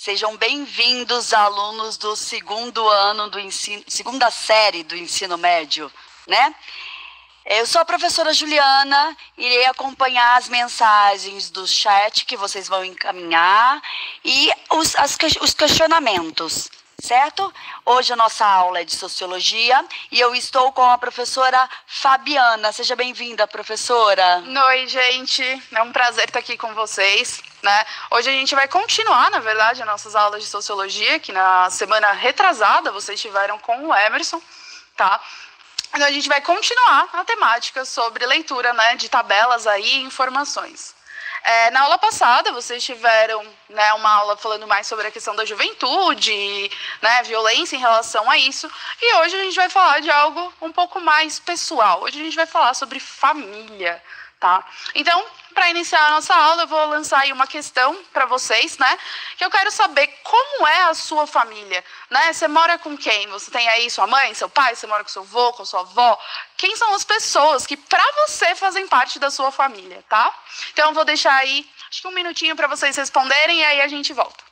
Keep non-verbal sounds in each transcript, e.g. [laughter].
Sejam bem-vindos, alunos do segundo ano do ensino, segunda série do ensino médio, né? Eu sou a professora Juliana, irei acompanhar as mensagens do chat que vocês vão encaminhar e os, as, os questionamentos certo? Hoje a nossa aula é de sociologia e eu estou com a professora Fabiana. Seja bem-vinda, professora. Oi, gente. É um prazer estar aqui com vocês. Né? Hoje a gente vai continuar, na verdade, as nossas aulas de sociologia, que na semana retrasada vocês tiveram com o Emerson, tá? Então a gente vai continuar a temática sobre leitura né, de tabelas aí e informações. É, na aula passada, vocês tiveram né, uma aula falando mais sobre a questão da juventude, né, violência em relação a isso. E hoje a gente vai falar de algo um pouco mais pessoal. Hoje a gente vai falar sobre família. Tá? Então, para iniciar a nossa aula, eu vou lançar aí uma questão para vocês, né? Que eu quero saber como é a sua família, né? Você mora com quem? Você tem aí sua mãe, seu pai, você mora com seu avô, com sua avó? Quem são as pessoas que para você fazem parte da sua família, tá? Então eu vou deixar aí acho que um minutinho para vocês responderem e aí a gente volta.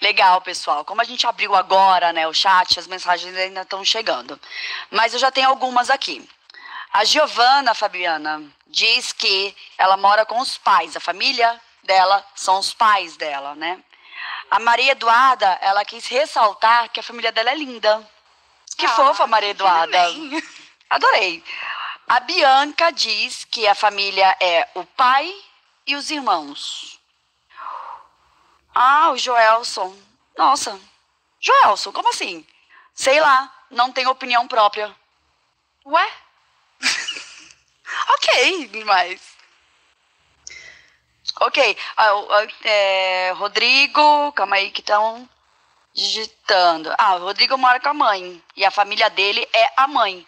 Legal, pessoal. Como a gente abriu agora, né, o chat, as mensagens ainda estão chegando. Mas eu já tenho algumas aqui. A Giovana Fabiana diz que ela mora com os pais, a família dela são os pais dela, né? A Maria Eduarda, ela quis ressaltar que a família dela é linda. Que ah, fofa, Maria Eduarda. [laughs] Adorei. A Bianca diz que a família é o pai e os irmãos. Ah, o Joelson. Nossa, Joelson, como assim? Sei lá, não tem opinião própria. Ué? [laughs] ok, mas. Ok. Ah, é, Rodrigo, calma aí que estão digitando. Ah, o Rodrigo mora com a mãe. E a família dele é a mãe.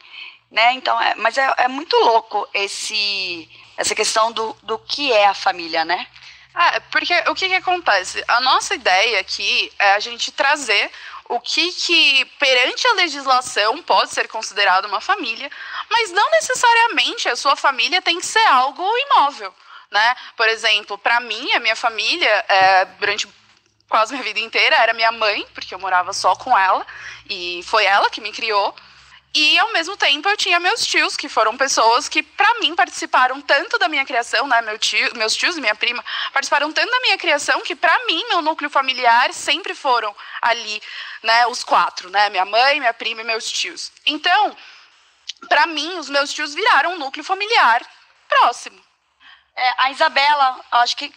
Né? Então, é, mas é, é muito louco esse, essa questão do, do que é a família, né? É, porque o que, que acontece? A nossa ideia aqui é a gente trazer o que, que, perante a legislação, pode ser considerado uma família, mas não necessariamente a sua família tem que ser algo imóvel. Né? Por exemplo, para mim, a minha família, é, durante quase minha vida inteira, era minha mãe, porque eu morava só com ela, e foi ela que me criou. E ao mesmo tempo eu tinha meus tios, que foram pessoas que para mim participaram tanto da minha criação, né, meu tio, meus tios e minha prima participaram tanto da minha criação que para mim meu núcleo familiar sempre foram ali, né, os quatro, né, minha mãe, minha prima e meus tios. Então, para mim os meus tios viraram um núcleo familiar próximo. É, a Isabela, acho que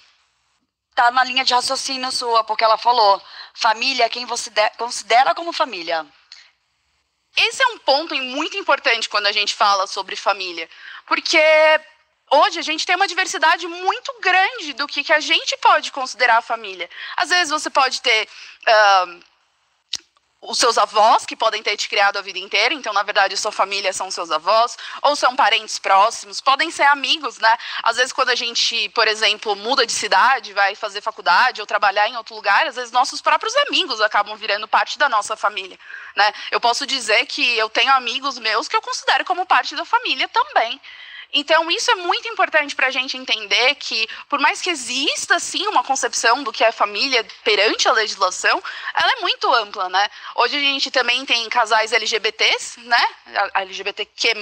tá na linha de raciocínio sua, porque ela falou, família quem você considera como família. Esse é um ponto muito importante quando a gente fala sobre família, porque hoje a gente tem uma diversidade muito grande do que, que a gente pode considerar família. Às vezes você pode ter uh, os seus avós, que podem ter te criado a vida inteira, então, na verdade, sua família são seus avós, ou são parentes próximos, podem ser amigos, né? Às vezes, quando a gente, por exemplo, muda de cidade, vai fazer faculdade ou trabalhar em outro lugar, às vezes nossos próprios amigos acabam virando parte da nossa família, né? Eu posso dizer que eu tenho amigos meus que eu considero como parte da família também. Então, isso é muito importante para a gente entender que, por mais que exista, sim, uma concepção do que é família perante a legislação, ela é muito ampla, né? Hoje a gente também tem casais LGBTs, né? LGBTQ+.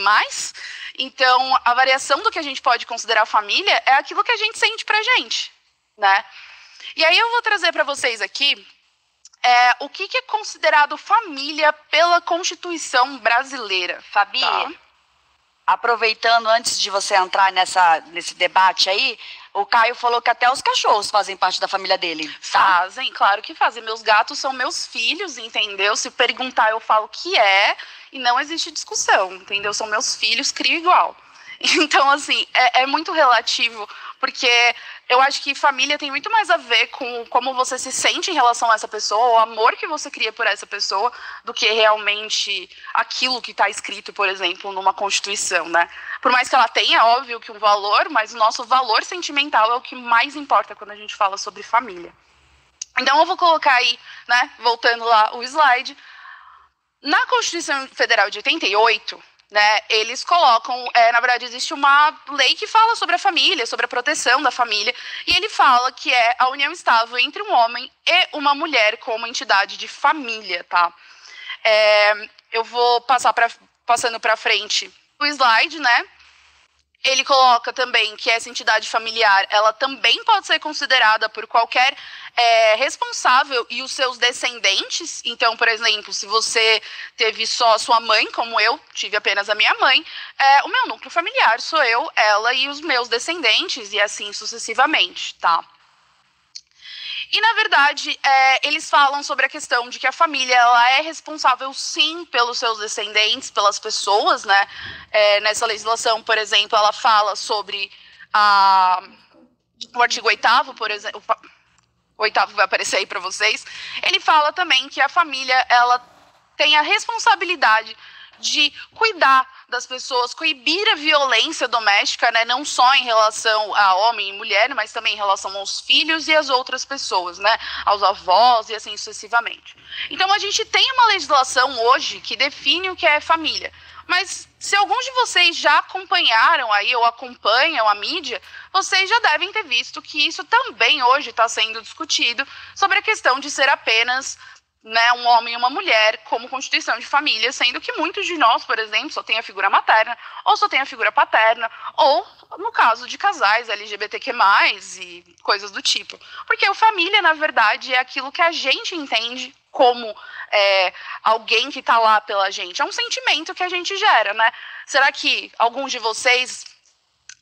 Então, a variação do que a gente pode considerar família é aquilo que a gente sente para a gente, né? E aí eu vou trazer para vocês aqui é, o que, que, é considerado família pela Constituição brasileira. Fabi, tá? Aproveitando antes de você entrar nessa, nesse debate aí, o Caio falou que até os cachorros fazem parte da família dele. Tá? Fazem, claro que fazem. Meus gatos são meus filhos, entendeu? Se perguntar, eu falo que é, e não existe discussão, entendeu? São meus filhos, crio igual. [laughs] Então, assim, é, é muito relativo, porque eu acho que família tem muito mais a ver com como você se sente em relação a essa pessoa, o amor que você cria por essa pessoa, do que realmente aquilo que está escrito, por exemplo, numa Constituição, né? Por mais que ela tenha, óbvio, que um valor, mas o nosso valor sentimental é o que mais importa quando a gente fala sobre família. Então, eu vou colocar aí, né, voltando lá o slide. Na Constituição Federal de 88, né, eles colocam, é, na verdade, existe uma lei que fala sobre a família, sobre a proteção da família, e ele fala que é a união estável entre um homem e uma mulher como entidade de família, tá? É, eu vou passar passando para frente o slide, né? Ele coloca também que essa entidade familiar, ela também pode ser considerada por qualquer é, responsável e os seus descendentes. Então, por exemplo, se você teve só sua mãe, como eu tive apenas a minha mãe, é, o meu núcleo familiar sou eu, ela e os meus descendentes e assim sucessivamente, tá? E, na verdade, é, eles falam sobre a questão de que a família ela é responsável, sim, pelos seus descendentes, pelas pessoas, né? É, nessa legislação, por exemplo, ela fala sobre a, o artigo 8 por exemplo, o oitavo vai aparecer aí para vocês, ele fala também que a família ela tem a responsabilidade de cuidar das pessoas, coibir a violência doméstica, né, não só em relação a homem e mulher, mas também em relação aos filhos e às outras pessoas, né, aos avós e assim sucessivamente. Então a gente tem uma legislação hoje que define o que é família. Mas se alguns de vocês já acompanharam aí ou acompanham a mídia, vocês já devem ter visto que isso também hoje está sendo discutido sobre a questão de ser apenas né, um homem e uma mulher como constituição de família, sendo que muitos de nós, por exemplo, só tem a figura materna, ou só tem a figura paterna, ou no caso de casais LGBTQ+, e coisas do tipo. Porque a família, na verdade, é aquilo que a gente entende como é, alguém que está lá pela gente. É um sentimento que a gente gera, né? Será que alguns de vocês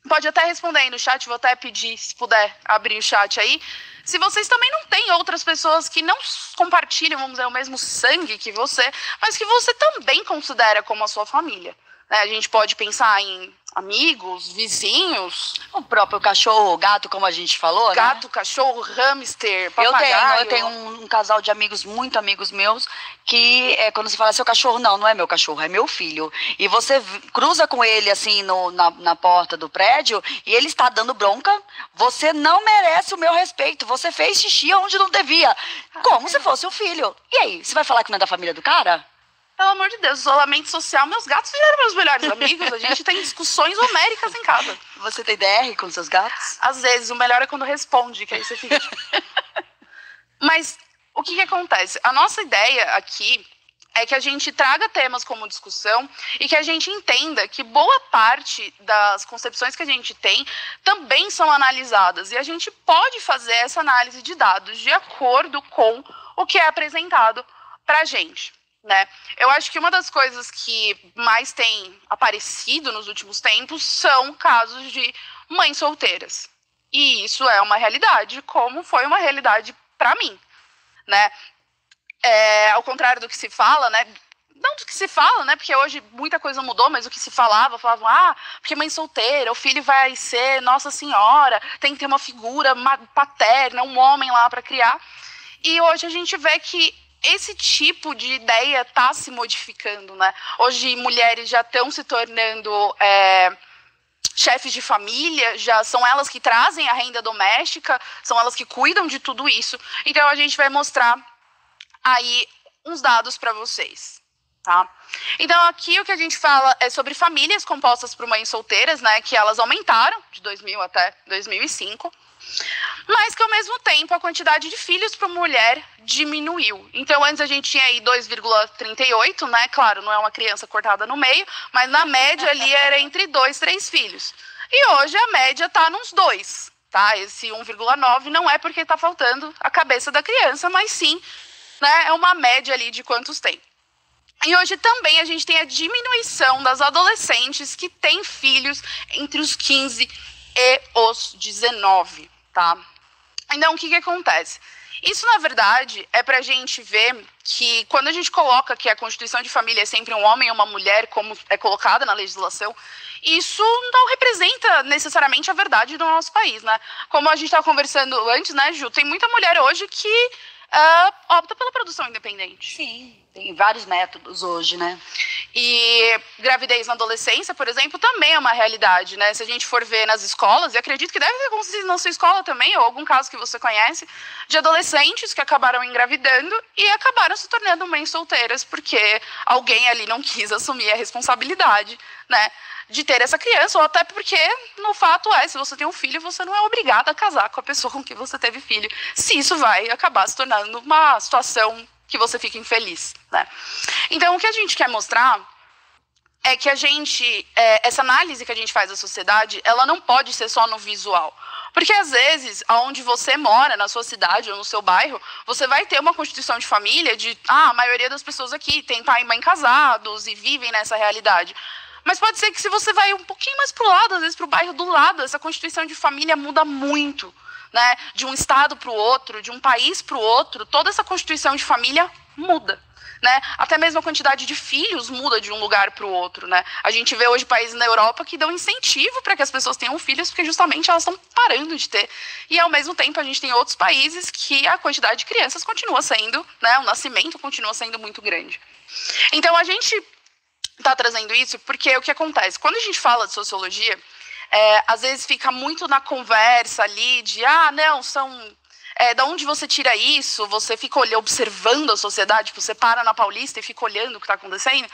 pode até responder aí no chat, vou até pedir, se puder abrir o chat aí, se vocês também não têm outras pessoas que não compartilham, vamos dizer, o mesmo sangue que você, mas que você também considera como a sua família. Né? A gente pode pensar em amigos, vizinhos. O próprio cachorro, gato, como a gente falou, né? Gato, né? cachorro, hamster, papagaio. Eu tenho, eu tenho um, um, casal de amigos, muito amigos meus, que é, quando você fala seu cachorro, não, não é meu cachorro, é meu filho. E você cruza com ele, assim, no, na, na porta do prédio, e ele está dando bronca, você não merece o meu respeito, você fez xixi onde não devia. Como se fosse o filho. E aí, você vai falar que não é da família do cara? Pelo amor de Deus, isolamento social, meus gatos viraram meus melhores amigos. A gente tem discussões homéricas em casa. Você tem DR com seus gatos? Às vezes, o melhor é quando responde, que aí você fica. [laughs] Mas o que, que acontece? A nossa ideia aqui é que a gente traga temas como discussão e que a gente entenda que boa parte das concepções que a gente tem também são analisadas. E a gente pode fazer essa análise de dados de acordo com o que é apresentado para a gente. Né? Eu acho que uma das coisas que mais tem aparecido nos últimos tempos são casos de mães solteiras. E isso é uma realidade, como foi uma realidade para mim. Né? É, ao contrário do que se fala, né? Não do que se fala, né? Porque hoje muita coisa mudou, mas o que se falava, falavam, ah, porque mãe solteira, o filho vai ser Nossa Senhora, tem que ter uma figura paterna, um homem lá para criar. E hoje a gente vê que esse tipo de ideia está se modificando, né? Hoje mulheres já estão se tornando é, chefes de família, já são elas que trazem a renda doméstica, são elas que cuidam de tudo isso. Então a gente vai mostrar aí uns dados para vocês. Tá? Então, aqui o que a gente fala é sobre famílias compostas por mães solteiras, né, que elas aumentaram de 2000 até 2005 mas que ao mesmo tempo a quantidade de filhos por mulher diminuiu. Então antes a gente tinha aí 2,38, né? Claro, não é uma criança cortada no meio, mas na média ali era entre dois, três filhos. E hoje a média está nos dois. tá? Esse 1,9 não é porque está faltando a cabeça da criança, mas sim, né, é uma média ali de quantos tem. E hoje também a gente tem a diminuição das adolescentes que têm filhos entre os 15 e os 19, tá? Então, o que, que acontece? Isso, na verdade, é para a gente ver que quando a gente coloca que a constituição de família é sempre um homem e uma mulher, como é colocada na legislação, isso não representa necessariamente a verdade do nosso país, né? Como a gente estava conversando antes, né, Ju? Tem muita mulher hoje que uh, opta pela produção independente. Sim, tem vários métodos hoje, né? E gravidez na adolescência, por exemplo, também é uma realidade, né? Se a gente for ver nas escolas, e acredito que deve ter acontecido na sua escola também, ou algum caso que você conhece, de adolescentes que acabaram engravidando e acabaram se tornando mães solteiras, porque alguém ali não quis assumir a responsabilidade, né? De ter essa criança, ou até porque, no fato é, se você tem um filho, você não é obrigado a casar com a pessoa [laughs] com que você teve filho, se isso vai acabar se tornando uma situação que você fica infeliz, né? Então, o que a gente quer mostrar é que a gente, é, essa análise que a gente faz da sociedade, ela não pode ser só no visual. Porque às vezes, aonde você mora, na sua cidade ou no seu bairro, você vai ter uma constituição de família de, ah, a maioria das pessoas aqui tem pai e mãe casados e vivem nessa realidade. Mas pode ser que se você vai um pouquinho mais para o lado, às vezes para o bairro do lado, essa constituição de família muda muito. Né? De um estado para o outro, de um país para o outro, toda essa constituição de família muda. Né? Até mesmo a quantidade de filhos muda de um lugar para o outro. Né? A gente vê hoje países na Europa que dão incentivo para que as pessoas tenham filhos, porque justamente elas estão parando de ter. E ao mesmo tempo a gente tem outros países que a quantidade de crianças continua sendo, né? o nascimento continua sendo muito grande. Então a gente está trazendo isso porque o que acontece? Quando a gente fala de sociologia, é, às vezes fica muito na conversa ali de, ah, não, são. É, da onde você tira isso? Você fica olhando, observando a sociedade, tipo, você para na Paulista e fica olhando o que está acontecendo?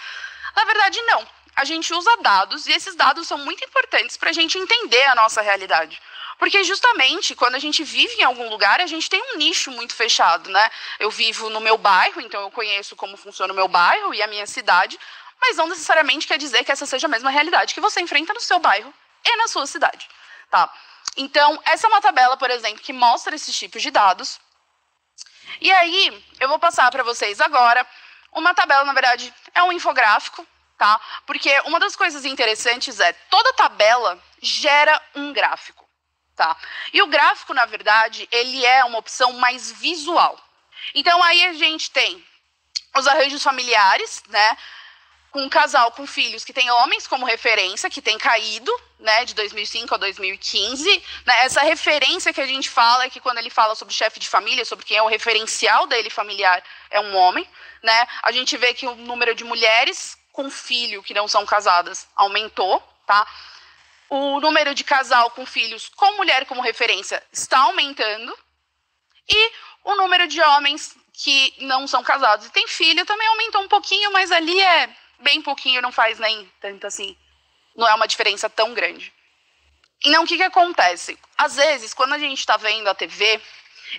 Na verdade, não. A gente usa dados e esses dados são muito importantes para a gente entender a nossa realidade. Porque justamente quando a gente vive em algum lugar, a gente tem um nicho muito fechado, né? Eu vivo no meu bairro, então eu conheço como funciona o meu bairro e a minha cidade, mas não necessariamente quer dizer que essa seja a mesma realidade que você enfrenta no seu bairro e na sua cidade. Tá? Então, essa é uma tabela, por exemplo, que mostra esses tipos de dados. E aí, eu vou passar para vocês agora uma tabela, na verdade, é um infográfico, tá? Porque uma das coisas interessantes é toda tabela gera um gráfico, tá? E o gráfico, na verdade, ele é uma opção mais visual. Então aí a gente tem os arranjos familiares, né? Com um casal com filhos que tem homens como referência, que tem caído, né, de 2005 a 2015. Né, essa referência que a gente fala é que quando ele fala sobre chefe de família, sobre quem é o referencial dele familiar, é um homem. Né? A gente vê que o número de mulheres com filho que não são casadas aumentou, tá? O número de casal com filhos com mulher como referência está aumentando. E o número de homens que não são casados e têm filho também aumentou um pouquinho, mas ali é bem pouquinho, não faz nem tanto assim. Não é uma diferença tão grande. Então, o que, que acontece? Às vezes, quando a gente está vendo a TV,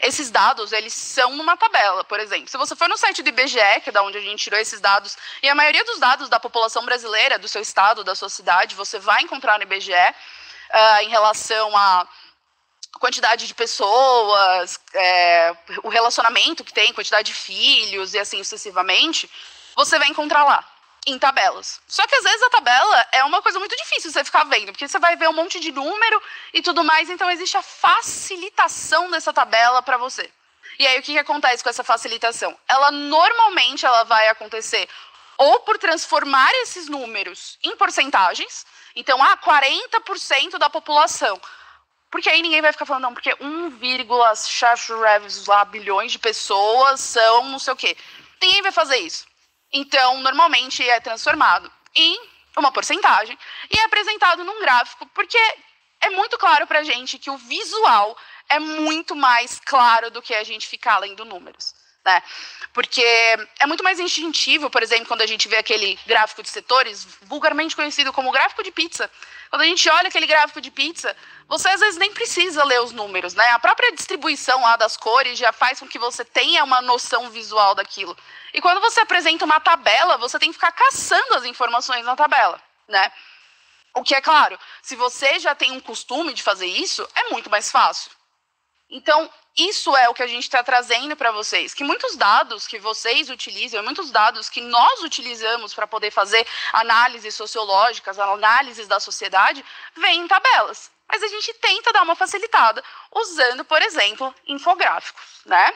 esses dados, eles são numa tabela, por exemplo. Se você for no site do IBGE, que é da onde a gente tirou esses dados, e a maioria dos dados da população brasileira, do seu estado, da sua cidade, você vai encontrar no IBGE uh, em relação a quantidade de pessoas, é, o relacionamento que tem, quantidade de filhos e assim sucessivamente, você vai encontrar lá em tabelas. Só que às vezes a tabela é uma coisa muito difícil você ficar vendo, porque você vai ver um monte de número e tudo mais, então existe a facilitação dessa tabela para você. E aí o que, que acontece com essa facilitação? Ela normalmente ela vai acontecer ou por transformar esses números em porcentagens, então, ah, 40% da população. Porque aí ninguém vai ficar falando, não, porque 1,6 bilhões de pessoas são não sei o quê. Ninguém vai fazer isso. Então, normalmente é transformado em uma porcentagem e é apresentado num gráfico, porque é muito claro para a gente que o visual é muito mais claro do que a gente ficar lendo números. Né? Porque é muito mais instintivo, por exemplo, quando a gente vê aquele gráfico de setores, vulgarmente conhecido como gráfico de pizza. Quando a gente olha aquele gráfico de pizza, você às vezes nem precisa ler os números, né? A própria distribuição lá das cores já faz com que você tenha uma noção visual daquilo. E quando você apresenta uma tabela, você tem que ficar caçando as informações na tabela, né? O que é claro, se você já tem um costume de fazer isso, é muito mais fácil. Então, isso é o que a gente está trazendo para vocês. Que muitos dados que vocês utilizam, muitos dados que nós utilizamos para poder fazer análises sociológicas, análises da sociedade, vêm em tabelas. Mas a gente tenta dar uma facilitada usando, por exemplo, infográficos, né?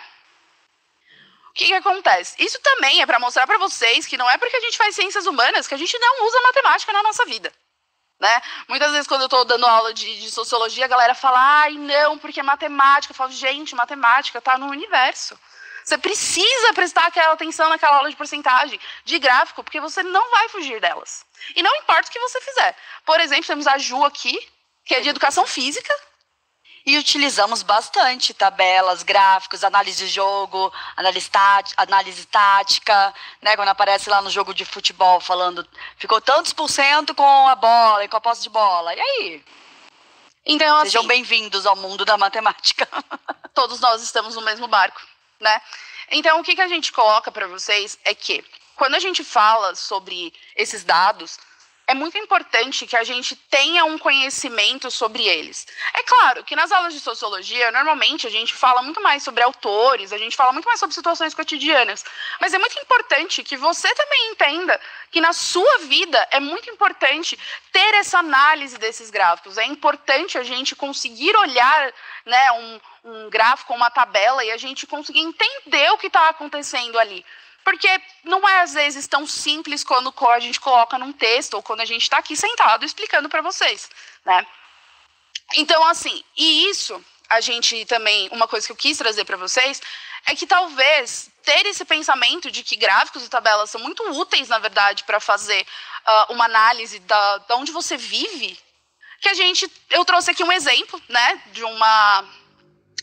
O que, que acontece? Isso também é para mostrar para vocês que não é porque a gente faz ciências humanas que a gente não usa matemática na nossa vida. Né? Muitas vezes, quando eu estou dando aula de, de, sociologia, a galera fala, ai, não, porque é matemática. Eu falo, gente, matemática está no universo. Você precisa prestar aquela atenção naquela aula de porcentagem, de gráfico, porque você não vai fugir delas. E não importa o que você fizer. Por exemplo, temos a Ju aqui, que é de educação física, e utilizamos bastante tabelas, gráficos, análise de jogo, análise, tática, análise tática, né? Quando aparece lá no jogo de futebol falando ficou tantos por cento com a bola e com a posse de bola. E aí? Então, assim, Sejam bem-vindos ao mundo da matemática. [laughs] todos nós estamos no mesmo barco, né? Então, o que, que a gente coloca para vocês é que quando a gente fala sobre esses dados, é muito importante que a gente tenha um conhecimento sobre eles. É claro que nas aulas de sociologia, normalmente a gente fala muito mais sobre autores, a gente fala muito mais sobre situações cotidianas, mas é muito importante que você também entenda que na sua vida é muito importante ter essa análise desses gráficos. É importante a gente conseguir olhar né, um, um gráfico, uma tabela e a gente conseguir entender o que está acontecendo ali. Porque não é às vezes tão simples quando a gente coloca num texto ou quando a gente está aqui sentado explicando para vocês, né? Então, assim, e isso a gente também, uma coisa que eu quis trazer para vocês é que talvez ter esse pensamento de que gráficos e tabelas são muito úteis, na verdade, para fazer uh, uma análise da, de onde você vive, que a gente, eu trouxe aqui um exemplo, né, de uma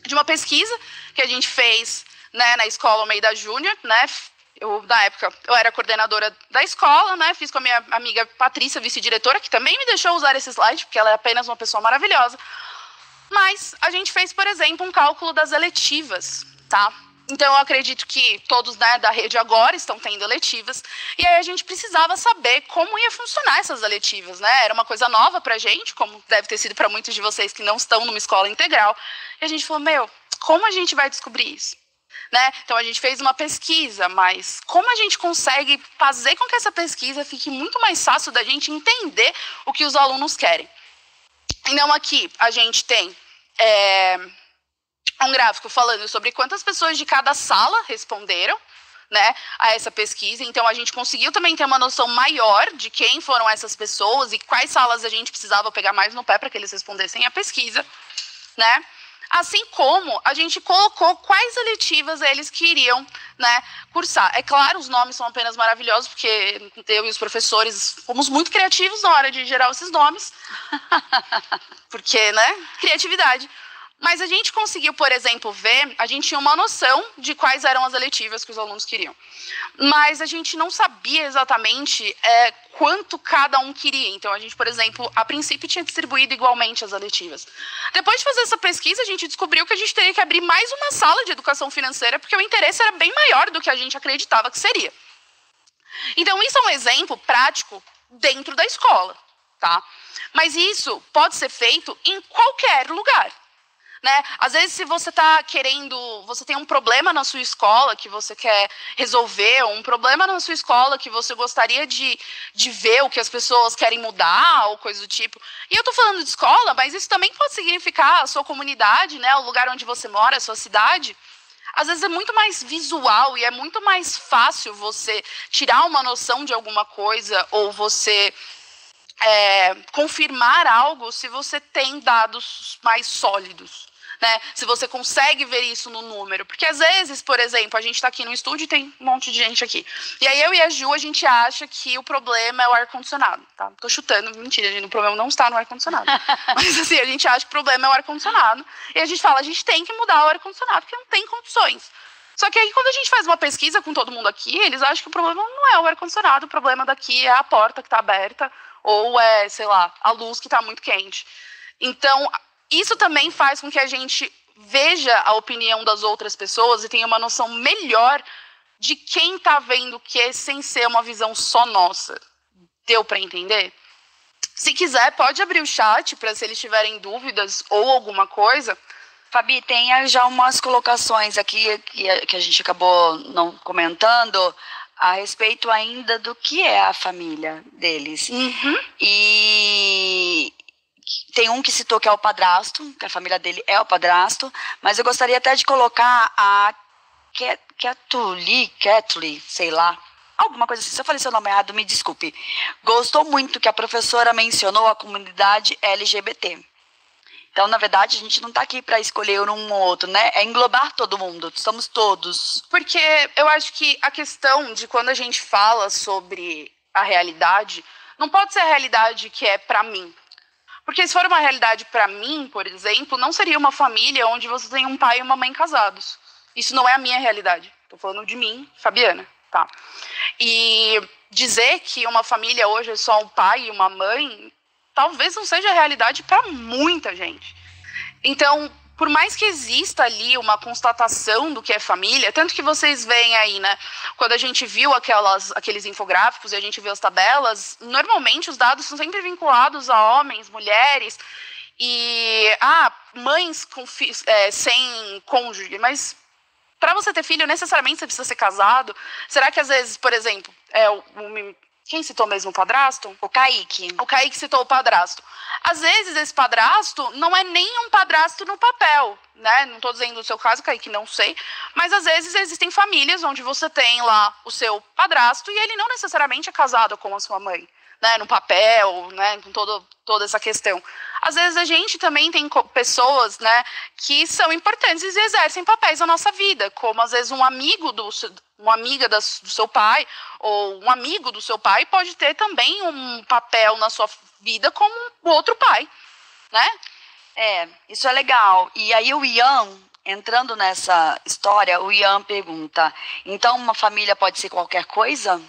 de uma pesquisa que a gente fez né, na escola Almeida Júnior, né, eu, na época, eu era coordenadora da escola, né? Fiz com a minha amiga Patrícia, vice-diretora, que também me deixou usar esse slide, porque ela é apenas uma pessoa maravilhosa. Mas a gente fez, por exemplo, um cálculo das eletivas, tá? Então, eu acredito que todos né, da rede agora estão tendo eletivas. E aí a gente precisava saber como ia funcionar essas eletivas, né? Era uma coisa nova para a gente, como deve ter sido para muitos de vocês que não estão numa escola integral. E a gente falou, meu, como a gente vai descobrir isso? Né? Então a gente fez uma pesquisa, mas como a gente consegue fazer com que essa pesquisa fique muito mais fácil da gente entender o que os alunos querem? Então aqui a gente tem é, um gráfico falando sobre quantas pessoas de cada sala responderam. Né, a essa pesquisa. Então a gente conseguiu também ter uma noção maior de quem foram essas pessoas e quais salas a gente precisava pegar mais no pé para que eles respondessem a pesquisa, né? Assim como a gente colocou quais eletivas eles queriam né, cursar. É claro, os nomes são apenas maravilhosos, porque eu e os professores fomos muito criativos na hora de gerar esses nomes. [laughs] porque, né? Criatividade. Mas a gente conseguiu, por exemplo, ver, a gente tinha uma noção de quais eram as eletivas que os alunos queriam. Mas a gente não sabia exatamente é, quanto cada um queria. Então, a gente, por exemplo, a princípio tinha distribuído igualmente as eletivas. Depois de fazer essa pesquisa, a gente descobriu que a gente teria que abrir mais uma sala de educação financeira, porque o interesse era bem maior do que a gente acreditava que seria. Então, isso é um exemplo prático dentro da escola, tá? Mas isso pode ser feito em qualquer lugar. Né? Às vezes, se você está querendo, você tem um problema na sua escola que você quer resolver, um problema na sua escola que você gostaria de, de ver o que as pessoas querem mudar, ou coisa do tipo. E eu estou falando de escola, mas isso também pode significar a sua comunidade, né? o lugar onde você mora, a sua cidade. Às vezes é muito mais visual e é muito mais fácil você tirar uma noção de alguma coisa ou você é, confirmar algo se você tem dados mais sólidos. Né? Se você consegue ver isso no número. Porque às vezes, por exemplo, a gente está aqui no estúdio e tem um monte de gente aqui. E aí eu e a Ju, a gente acha que o problema é o ar-condicionado. Tá? Tô chutando, mentira, gente, o problema não está no ar-condicionado. [laughs] Mas assim, a gente acha que o problema é o ar-condicionado. E a gente fala, a gente tem que mudar o ar-condicionado, porque não tem condições. Só que aí, quando a gente faz uma pesquisa com todo mundo aqui, eles acham que o problema não é o ar-condicionado, o problema daqui é a porta que está aberta, ou é, sei lá, a luz que está muito quente. Então, isso também faz com que a gente veja a opinião das outras pessoas e tenha uma noção melhor de quem está vendo o que sem ser uma visão só nossa. Deu para entender? Se quiser, pode abrir o chat para se eles tiverem dúvidas ou alguma coisa. Fabi, tem já umas colocações aqui que, a gente acabou não comentando a respeito ainda do que é a família deles. Uhum. E tem um que citou que é o padrasto, que a família dele é o padrasto, mas eu gostaria até de colocar a Ketuli, Ketuli, sei lá, alguma coisa assim. Se eu falei seu nome errado, me desculpe. Gostou muito que a professora mencionou a comunidade LGBT. Então, na verdade, a gente não está aqui para escolher um ou outro, né? É englobar todo mundo, somos todos. Porque eu acho que a questão de quando a gente fala sobre a realidade, não pode ser a realidade que é para mim. Porque se for uma realidade para mim, por exemplo, não seria uma família onde você tem um pai e uma mãe casados. Isso não é a minha realidade. Estou falando de mim, Fabiana. Tá. E dizer que uma família hoje é só um pai e uma mãe, talvez não seja a realidade para muita gente. Então, por mais que exista ali uma constatação do que é família, tanto que vocês veem aí, né? Quando a gente viu aquelas, aqueles infográficos e a gente viu as tabelas, normalmente os dados são sempre vinculados a homens, mulheres e ah, mães com, é, sem cônjuge, mas para você ter filho, necessariamente você precisa ser casado? Será que às vezes, por exemplo, é o, o quem citou mesmo o padrasto? O Kaique. O Kaique citou o padrasto. Às vezes, esse padrasto não é nem um padrasto no papel, né? Não estou dizendo o seu caso, Kaique, não sei. Mas às vezes existem famílias onde você tem lá o seu padrasto e ele não necessariamente é casado com a sua mãe né, no papel, né, com todo, toda essa questão. Às vezes a gente também tem pessoas, né, que são importantes e exercem papéis na nossa vida, como às vezes um amigo do uma amiga do seu pai ou um amigo do seu pai pode ter também um papel na sua vida como o outro pai, né? É, isso é legal. E aí o Ian, entrando nessa história, o Ian pergunta: então uma família pode ser qualquer coisa?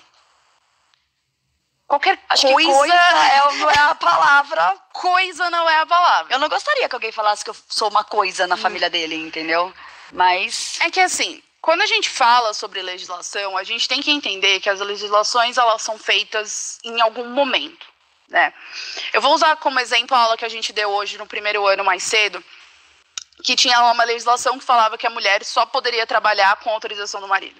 Qualquer Acho coisa. coisa [laughs] é, não é a palavra. Coisa não é a palavra. Eu não gostaria que alguém falasse que eu sou uma coisa na hum. família dele, entendeu? Mas. É que assim, quando a gente fala sobre legislação, a gente tem que entender que as legislações elas são feitas em algum momento. Né? Eu vou usar como exemplo a aula que a gente deu hoje no primeiro ano mais cedo, que tinha uma legislação que falava que a mulher só poderia trabalhar com autorização do marido.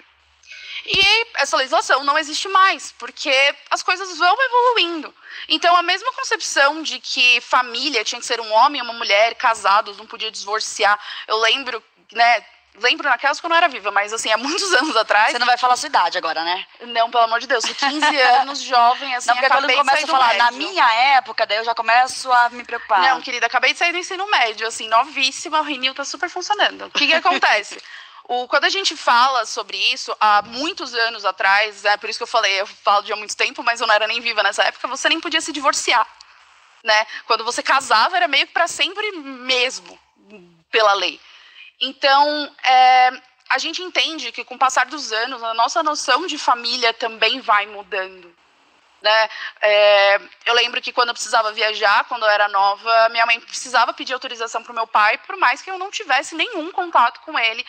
E essa legislação não existe mais, porque as coisas vão evoluindo. Então, a mesma concepção de que família tinha que ser um homem e uma mulher casados, não podia divorciar. Eu lembro, né, lembro naquelas que eu não era viva, mas assim, há muitos [laughs] anos atrás. Você não vai falar a sua idade agora, né? Não, pelo amor de Deus, 15 [laughs] anos, jovem, assim, não, porque quando começa a falar, médio. na minha época, daí eu já começo a me preocupar. Não, querida, acabei de sair do ensino médio, assim, novíssima, o Rinil tá super funcionando. O que que [laughs] acontece? O, quando a gente fala sobre isso, há muitos anos atrás, é por isso que eu falei, eu falo de há muito tempo, mas eu não era nem viva nessa época, você nem podia se divorciar. Né? Quando você casava, era meio que para sempre mesmo, pela lei. Então, é, a gente entende que com o passar dos anos, a nossa noção de família também vai mudando. Né? É, eu lembro que quando eu precisava viajar, quando eu era nova, minha mãe precisava pedir autorização para o meu pai, por mais que eu não tivesse nenhum contato com ele,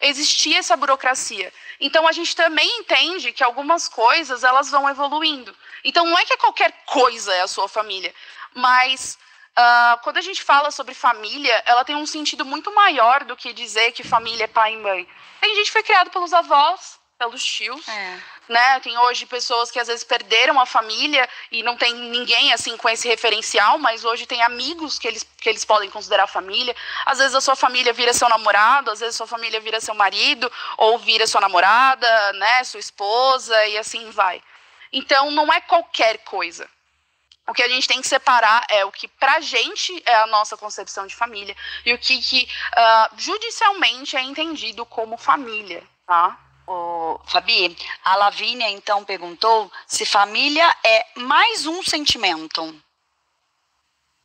existia essa burocracia. Então a gente também entende que algumas coisas elas vão evoluindo. Então não é que qualquer coisa é a sua família, mas uh, quando a gente fala sobre família, ela tem um sentido muito maior do que dizer que família é pai e mãe. A gente foi criado pelos avós, pelos tios. É. Né? Tem hoje pessoas que às vezes perderam a família e não tem ninguém assim com esse referencial, mas hoje tem amigos que eles, que eles podem considerar família. Às vezes a sua família vira seu namorado, às vezes a sua família vira seu marido, ou vira sua namorada, né? sua esposa, e assim vai. Então não é qualquer coisa. O que a gente tem que separar é o que pra gente é a nossa concepção de família e o que, que uh, judicialmente é entendido como família, tá? O Fabi, a Lavínia então perguntou se família é mais um sentimento.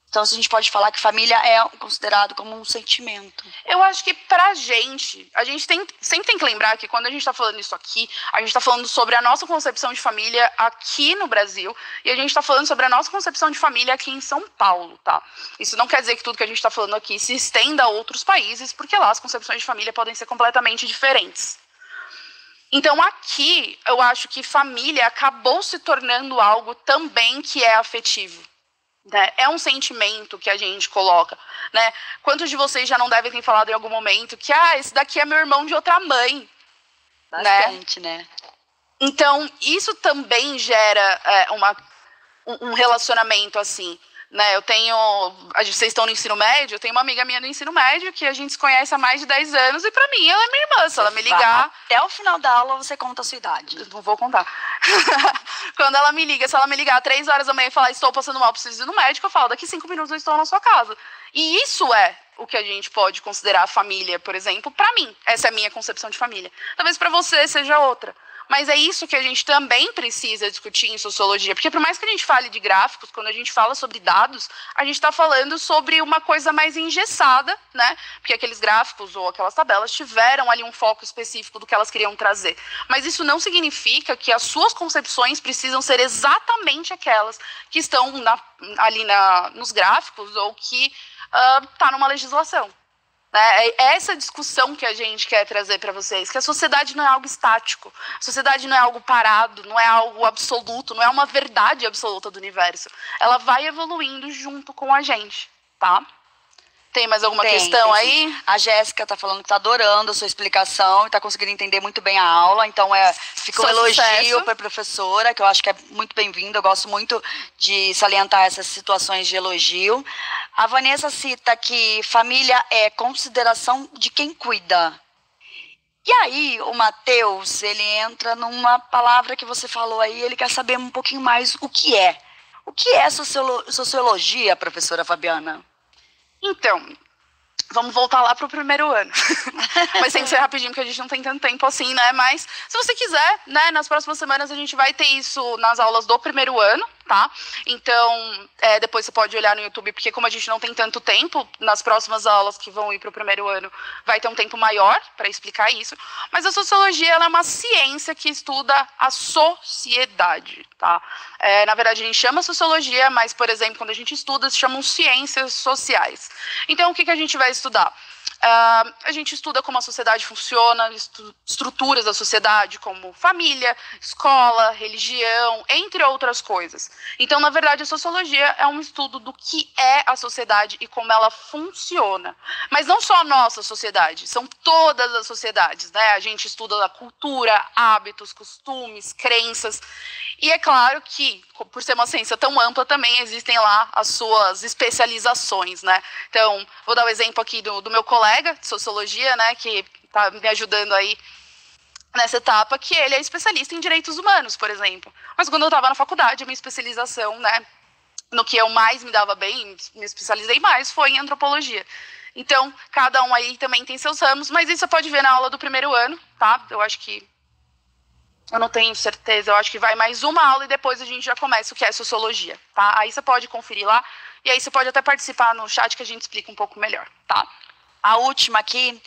Então, a gente pode falar que família é considerado como um sentimento. Eu acho que pra gente, a gente tem, sempre tem que lembrar que quando a gente está falando isso aqui, a gente está falando sobre a nossa concepção de família aqui no Brasil e a gente está falando sobre a nossa concepção de família aqui em São Paulo, tá? Isso não quer dizer que tudo que a gente está falando aqui se estenda a outros países, porque lá as concepções de família podem ser completamente diferentes. Então, aqui, eu acho que família acabou se tornando algo também que é afetivo. Né? É um sentimento que a gente coloca. Né? Quantos de vocês já não devem ter falado em algum momento que ah, esse daqui é meu irmão de outra mãe? Bastante, né? né? Então, isso também gera é, uma, um relacionamento assim. Né, eu tenho. Vocês estão no ensino médio, eu tenho uma amiga minha no ensino médio que a gente se conhece há mais de 10 anos e para mim ela é minha irmã. Se ela me ligar. Até o final da aula você conta a sua idade. Não vou contar. [laughs] Quando ela me liga, se ela me ligar às 3 horas da manhã e falar estou passando mal, preciso ir no médico, eu falo daqui 5 minutos eu estou na sua casa. E isso é o que a gente pode considerar família, por exemplo, para mim. Essa é a minha concepção de família. Talvez para você seja outra. Mas é isso que a gente também precisa discutir em sociologia, porque por mais que a gente fale de gráficos, quando a gente fala sobre dados, a gente está falando sobre uma coisa mais engessada, né? Porque aqueles gráficos ou aquelas tabelas tiveram ali um foco específico do que elas queriam trazer. Mas isso não significa que as suas concepções precisam ser exatamente aquelas que estão na, ali na, nos gráficos ou que está ah, uh, numa legislação. Né? É essa discussão que a gente quer trazer para vocês, que a sociedade não é algo estático, a sociedade não é algo parado, não é algo absoluto, não é uma verdade absoluta do universo. Ela vai evoluindo junto com a gente, tá? Tem mais alguma tem, questão tem, aí? A Jéssica está falando que está adorando a sua explicação e está conseguindo entender muito bem a aula. Então, é, fica um elogio para a professora, que eu acho que é muito bem-vinda. Eu gosto muito de salientar essas situações de elogio. A Vanessa cita que família é consideração de quem cuida. E aí, o Matheus, ele entra numa palavra que você falou aí, ele quer saber um pouquinho mais o que é. O que é sociologia, professora Fabiana? Então, vamos voltar lá para o primeiro ano. [laughs] Mas tem que ser rapidinho, porque a gente não tem tanto tempo assim, né? Mas se você quiser, né, nas próximas semanas a gente vai ter isso nas aulas do primeiro ano, tá? Então, é, depois você pode olhar no YouTube, porque como a gente não tem tanto tempo, nas próximas aulas que vão ir para o primeiro ano, vai ter um tempo maior para explicar isso. Mas a sociologia é uma ciência que estuda a sociedade, tá? É, na verdade, a gente chama sociologia, mas, por exemplo, quando a gente estuda, se chamam ciências sociais. Então, o que, que a gente vai estudar? Uh, a gente estuda como a sociedade funciona, estu estruturas da sociedade, como família, escola, religião, entre outras coisas. Então, na verdade, a sociologia é um estudo do que é a sociedade e como ela funciona. Mas não só a nossa sociedade, são todas as sociedades. Né? A gente estuda a cultura, hábitos, costumes, crenças. E é claro que, por ser uma ciência tão ampla, também existem lá as suas especializações. Né? Então, vou dar o um exemplo aqui do, do meu colega colega de sociologia, né, que está me ajudando aí nessa etapa, que ele é especialista em direitos humanos, por exemplo. Mas quando eu estava na faculdade, a minha especialização, né, no que eu mais me dava bem, me especializei mais, foi em antropologia. Então, cada um aí também tem seus ramos, mas isso você pode ver na aula do primeiro ano, tá? Eu acho que. Eu não tenho certeza, eu acho que vai mais uma aula e depois a gente já começa o que é sociologia, tá? Aí você pode conferir lá, e aí você pode até participar no chat que a gente explica um pouco melhor, tá? A última aqui,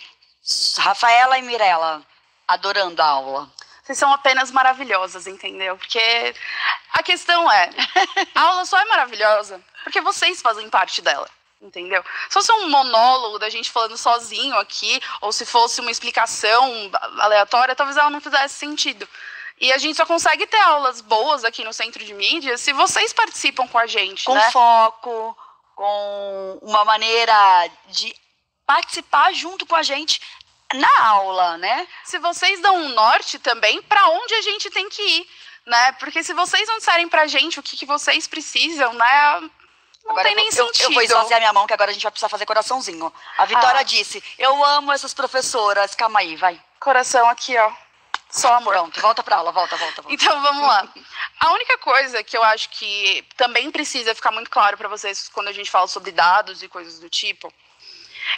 Rafaela e Mirella, adorando a aula. Vocês são apenas maravilhosas, entendeu? Porque a questão é, [laughs] a aula só é maravilhosa porque vocês fazem parte dela entendeu? Se fosse um monólogo da gente falando sozinho aqui, ou se fosse uma explicação aleatória, talvez ela não fizesse sentido. E a gente só consegue ter aulas boas aqui no centro de mídia se vocês participam com a gente, com né? foco, com uma maneira de participar junto com a gente na aula, né? Se vocês dão um norte também para onde a gente tem que ir, né? Porque se vocês não disserem pra gente o que, que vocês precisam, né? Não agora tem nem eu, sentido. Eu, eu vou esvaziar minha mão, que agora a gente vai precisar fazer coraçãozinho. A Vitória ah. disse: Eu amo essas professoras. Calma aí, vai. Coração aqui, ó. Só amor. Pronto, volta pra aula, volta, volta, volta. Então vamos lá. [laughs] A única coisa que eu acho que também precisa ficar muito claro para vocês quando a gente fala sobre dados e coisas do tipo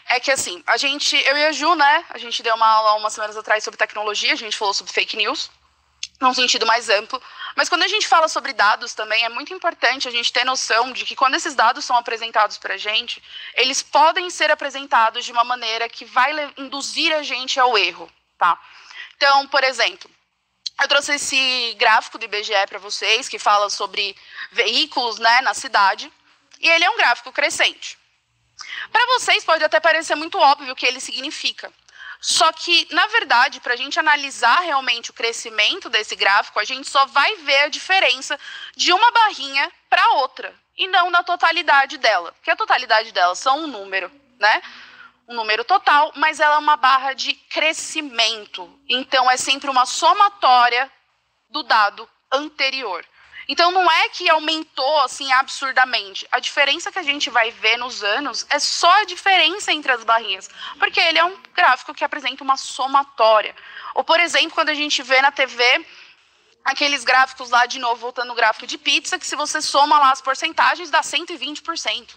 é que assim, a gente, eu e a Ju, né, a gente deu uma aula umas semanas atrás sobre tecnologia, a gente falou sobre fake news, num sentido mais amplo. Mas quando a gente fala sobre dados também, é muito importante a gente ter noção de que quando esses dados são apresentados para a gente, eles podem ser apresentados de uma maneira que vai induzir a gente ao erro, tá? Então, por exemplo, eu trouxe esse gráfico do IBGE para vocês, que fala sobre veículos né, na cidade, e ele é um gráfico crescente. Para vocês pode até parecer muito óbvio o que ele significa. Só que, na verdade, para a gente analisar realmente o crescimento desse gráfico, a gente só vai ver a diferença de uma barrinha para outra, e não na totalidade dela. Porque a totalidade dela são um número, né? Um número total, mas ela é uma barra de crescimento. Então, é sempre uma somatória do dado anterior. Então não é que aumentou assim absurdamente. A diferença que a gente vai ver nos anos é só a diferença entre as barrinhas, porque ele é um gráfico que apresenta uma somatória. Ou por exemplo, quando a gente vê na TV aqueles gráficos lá de novo voltando no gráfico de pizza, que se você soma lá as porcentagens dá 120%.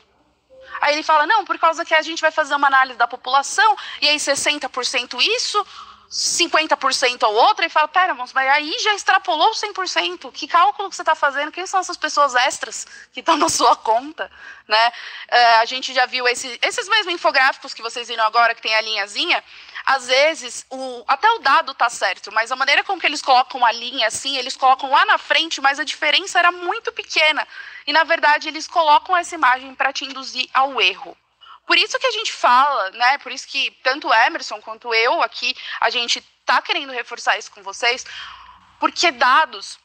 Aí ele fala: "Não, por causa que a gente vai fazer uma análise da população e aí 60% isso, 50% ao outro e fala, pera, mas aí já extrapolou 100%. Que cálculo que você está fazendo? Quem são essas pessoas extras que estão na [laughs] sua conta? Né? É, a gente já viu esse, esses mesmos infográficos que vocês viram agora, que tem a linhazinha. Às vezes, o, até o dado está certo, mas a maneira como que eles colocam a linha assim, eles colocam lá na frente, mas a diferença era muito pequena. E, na verdade, eles colocam essa imagem para te induzir ao erro. Por isso que a gente fala, né? Por isso que tanto o Emerson quanto eu aqui, a gente tá querendo reforçar isso com vocês, porque dados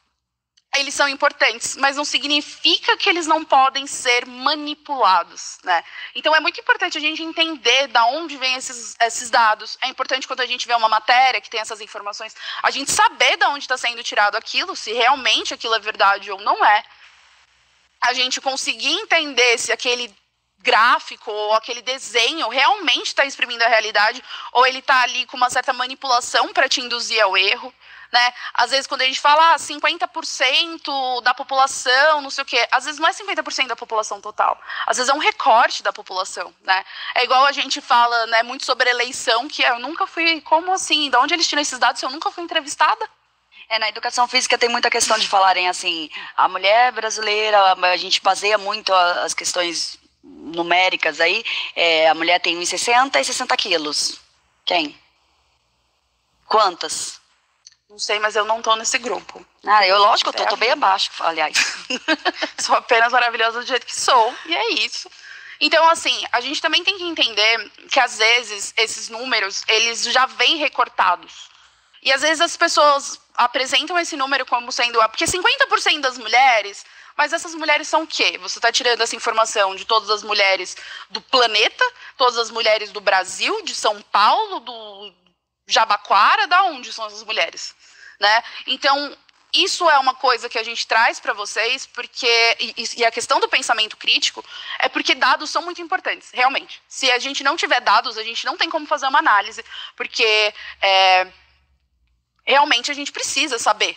eles são importantes, mas não significa que eles não podem ser manipulados, né? Então é muito importante a gente entender da onde vêm esses, esses dados. É importante quando a gente vê uma matéria que tem essas informações, a gente saber de onde está sendo tirado aquilo, se realmente aquilo é verdade ou não é. A gente conseguir entender se aquele gráfico ou aquele desenho realmente está exprimindo a realidade ou ele está ali com uma certa manipulação para te induzir ao erro. Né? Às vezes, quando a gente fala ah, 50% da população, não sei o quê, às vezes não é 50% da população total. Às vezes é um recorte da população. Né? É igual a gente fala né, muito sobre eleição, que eu nunca fui. Como assim? De onde eles tiram esses dados se eu nunca fui entrevistada? É, na educação física tem muita questão de falarem assim, a mulher brasileira, a gente baseia muito as questões numéricas aí, é, a mulher tem 1,60 e 60 quilos. Quem? Quantas? Não sei, mas eu não estou nesse grupo. Ah, eu, lógico, eu tô, tô bem abaixo, aliás. [laughs] sou apenas maravilhosa do jeito que sou, e é isso. Então, assim, a gente também tem que entender que, às vezes, esses números, eles já vêm recortados. E, às vezes, as pessoas apresentam esse número como sendo... Porque 50% das mulheres mas essas mulheres são o quê? Você está tirando essa informação de todas as mulheres do planeta, todas as mulheres do Brasil, de São Paulo, do Jabaquara, da onde são essas mulheres? Né? Então, isso é uma coisa que a gente traz para vocês, porque e, e, a questão do pensamento crítico é porque dados são muito importantes, realmente. Se a gente não tiver dados, a gente não tem como fazer uma análise, porque é, realmente a gente precisa saber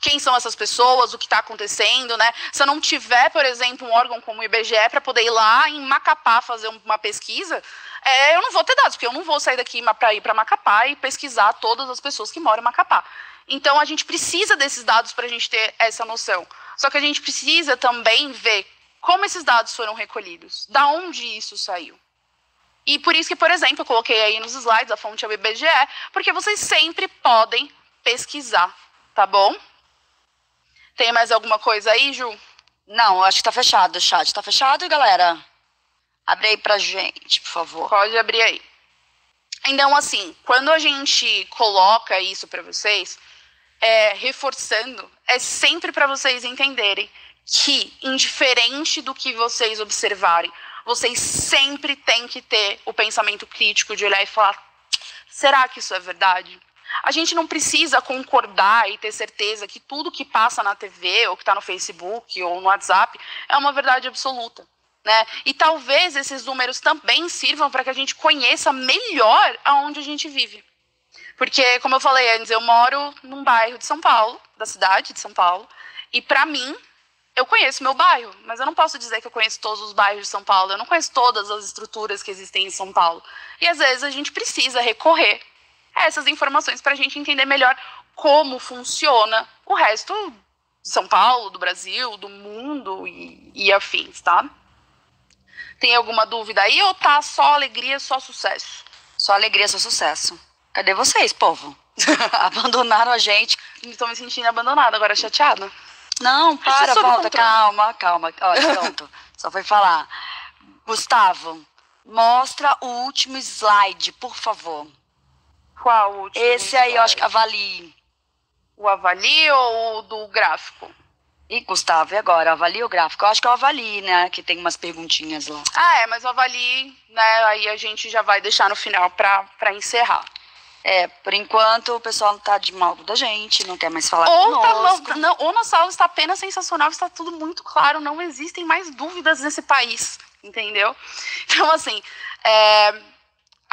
quem são essas pessoas, o que está acontecendo, né? Se eu não tiver, por exemplo, um órgão como o IBGE para poder ir lá em Macapá fazer uma pesquisa, é, eu não vou ter dados, porque eu não vou sair daqui para ir para Macapá e pesquisar todas as pessoas que moram em Macapá. Então a gente precisa desses dados para a gente ter essa noção. Só que a gente precisa também ver como esses dados foram recolhidos, da onde isso saiu. E por isso que, por exemplo, eu coloquei aí nos slides a fonte é o IBGE, porque vocês sempre podem pesquisar, tá bom? Tem mais alguma coisa aí, Ju? Não, acho que tá fechado o chat. Tá fechado, galera? Abre aí pra gente, por favor. Pode abrir aí. Então, assim, quando a gente coloca isso para vocês, é, reforçando, é sempre para vocês entenderem que, indiferente do que vocês observarem, vocês sempre têm que ter o pensamento crítico de olhar e falar: será que isso é verdade? A gente não precisa concordar e ter certeza que tudo que passa na TV, ou que está no Facebook, ou no WhatsApp, é uma verdade absoluta. Né? E talvez esses números também sirvam para que a gente conheça melhor aonde a gente vive. Porque, como eu falei antes, eu moro num bairro de São Paulo, da cidade de São Paulo, e para mim, eu conheço meu bairro, mas eu não posso dizer que eu conheço todos os bairros de São Paulo, eu não conheço todas as estruturas que existem em São Paulo. E às vezes a gente precisa recorrer essas informações para a gente entender melhor como funciona o resto de São Paulo, do Brasil, do mundo e, e afins, tá? Tem alguma dúvida aí ou tá só alegria, só sucesso? Só alegria, só sucesso. Cadê vocês, povo? [laughs] Abandonaram a gente. Estou me sentindo abandonada, agora chateada. Não, para, volta, calma, calma. Olha, [laughs] pronto. Só foi falar. Gustavo, mostra o último slide, por favor. Qual o último Esse aí, eu acho que avalie. O avalie ou o do gráfico? E Gustavo, e agora? Avalie o gráfico? Eu acho que é o avalie, né? Que tem umas perguntinhas lá. Ah, é, mas o avalie, né, aí a gente já vai deixar no final pra, pra encerrar. É, por enquanto o pessoal não tá de mal da gente, não quer mais falar Ou, tá, conosco. não, não, ou nossa aula está apenas sensacional, está tudo muito claro, não existem mais dúvidas nesse país, entendeu? [laughs] Então, assim, é,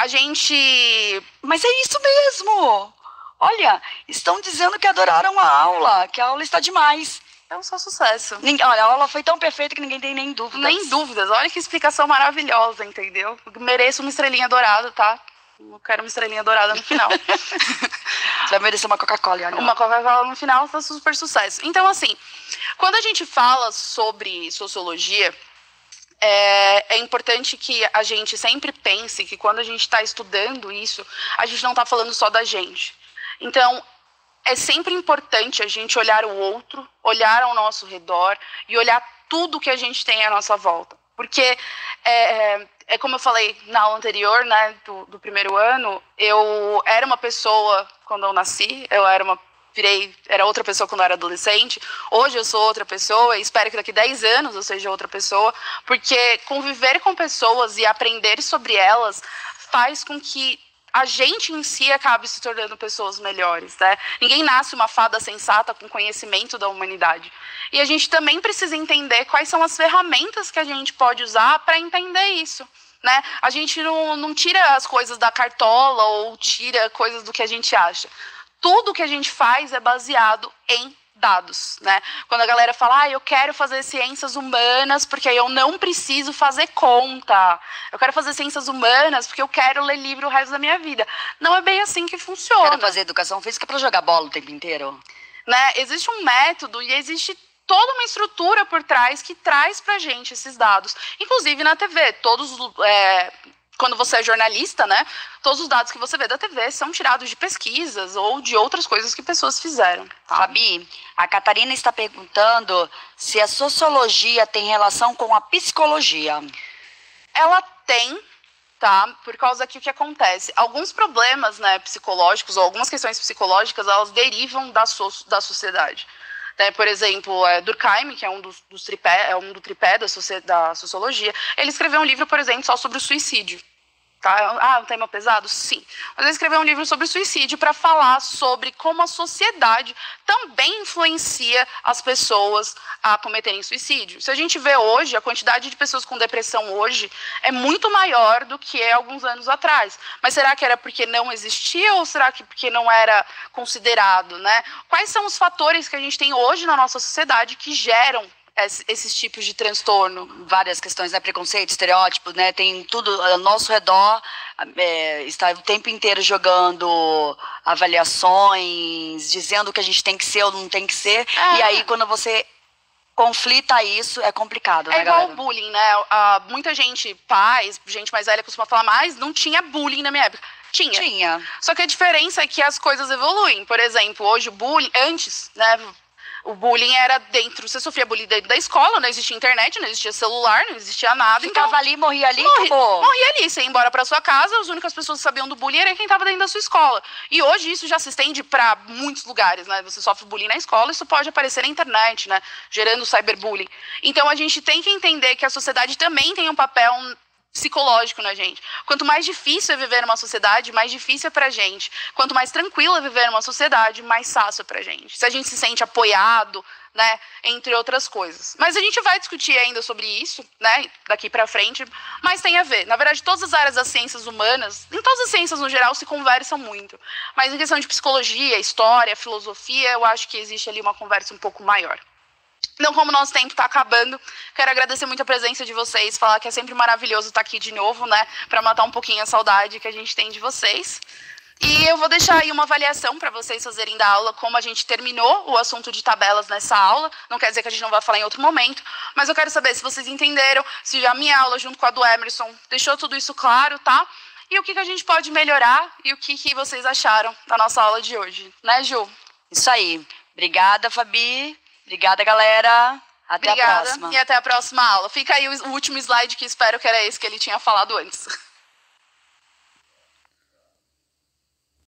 a gente. Mas é isso mesmo! Olha, estão dizendo que adoraram a aula, que a aula está demais. É um só sucesso. Ninguém- olha, a aula foi tão perfeita que ninguém tem nem dúvidas. Nem dúvidas, olha que explicação maravilhosa, entendeu? Mereço uma estrelinha dourada, tá? Eu quero uma estrelinha dourada no final. [laughs] Você vai merecer uma Coca-Cola, olha. uma Coca-Cola no final tá super sucesso. Então, assim, quando a gente fala sobre sociologia, é, é importante que a gente sempre pense que quando a gente está estudando isso, a gente não está falando só da gente. Então, é sempre importante a gente olhar o outro, olhar ao nosso redor e olhar tudo que a gente tem à nossa volta. Porque, é, é como eu falei na aula anterior, né, do, do primeiro ano, eu era uma pessoa quando eu nasci, eu era uma virei, era outra pessoa quando eu era adolescente. Hoje eu sou outra pessoa espero que daqui 10 anos eu seja outra pessoa, porque conviver com pessoas e aprender sobre elas faz com que a gente em si acabe se tornando pessoas melhores, né? Ninguém nasce uma fada sensata com conhecimento da humanidade. E a gente também precisa entender quais são as ferramentas que a gente pode usar para entender isso. Né? A gente não, não tira as coisas da cartola ou tira coisas do que a gente acha tudo que a gente faz é baseado em dados, né? Quando a galera fala, ah, eu quero fazer ciências humanas porque eu não preciso fazer conta. Eu quero fazer ciências humanas porque eu quero ler livro o resto da minha vida. Não é bem assim que funciona. Quero fazer educação física pra jogar bola o tempo inteiro. Né? Existe um método e existe toda uma estrutura por trás que traz pra gente esses dados. Inclusive na TV, todos é, quando você é jornalista, né? Todos os dados que você vê da TV são tirados de pesquisas ou de outras coisas que pessoas fizeram. Tá? Fabi, a Catarina está perguntando se a sociologia tem relação com a psicologia. Ela tem, tá? Por causa que o que acontece? Alguns problemas, né, psicológicos ou algumas questões psicológicas, elas derivam da, so da sociedade. Né? Por exemplo, é, Durkheim, que é um dos, dos tripé, é um do tripé da, da sociologia, ele escreveu um livro, por exemplo, só sobre o suicídio. Tá? Ah, um tema pesado? Sim. Mas ele escreveu um livro sobre suicídio para falar sobre como a sociedade também influencia as pessoas a cometerem suicídio. Se a gente vê hoje, a quantidade de pessoas com depressão hoje é muito maior do que é alguns anos atrás. Mas será que era porque não existia ou será que porque não era considerado? Né? Quais são os fatores que a gente tem hoje na nossa sociedade que geram esses tipos de transtorno. Várias questões, né? Preconceito, estereótipos, né? Tem tudo ao nosso redor, é, está o tempo inteiro jogando avaliações, dizendo o que a gente tem que ser ou não tem que ser. É. E aí, quando você conflita isso, é complicado, é né, igual galera? bullying, né? Uh, muita gente, pais, gente mais velha costuma falar, mas não tinha bullying na minha época. Tinha. Tinha. Só que a diferença é que as coisas evoluem. Por exemplo, hoje o bullying, antes, né? O bullying era dentro, você sofria bullying dentro da escola, não existia internet, não existia celular, não existia nada. Ficava então, ali, morria ali, morri, acabou. morria ali, você ia embora para sua casa, as únicas pessoas que sabiam do bullying era quem estava dentro da sua escola. E hoje isso já se estende para muitos lugares, né? Você sofre bullying na escola, isso pode aparecer na internet, né? Gerando cyberbullying. Então a gente tem que entender que a sociedade também tem um papel psicológico na gente. Quanto mais difícil é viver numa sociedade, mais difícil é pra gente. Quanto mais tranquilo é viver numa sociedade, mais fácil é pra gente. Se a gente se sente apoiado, né, entre outras coisas. Mas a gente vai discutir ainda sobre isso, né, daqui para frente, mas tem a ver. Na verdade, todas as áreas das ciências humanas, em todas as ciências no geral, se conversam muito. Mas em questão de psicologia, história, filosofia, eu acho que existe ali uma conversa um pouco maior. Então, como o nosso tempo está acabando, quero agradecer muito a presença de vocês, falar que é sempre maravilhoso estar aqui de novo, né, para matar um pouquinho a saudade que a gente tem de vocês. E eu vou deixar aí uma avaliação para vocês fazerem da aula, como a gente terminou o assunto de tabelas nessa aula. Não quer dizer que a gente não vai falar em outro momento, mas eu quero saber se vocês entenderam, se a minha aula, junto com a do Emerson, deixou tudo isso claro, tá? E o que, que a gente pode melhorar e o que, que vocês acharam da nossa aula de hoje. Né, Ju? Isso aí. Obrigada, Fabi. Obrigada, galera. Até Obrigada a próxima. e até a próxima aula. Fica aí o último slide que espero que era esse que ele tinha falado antes. [laughs]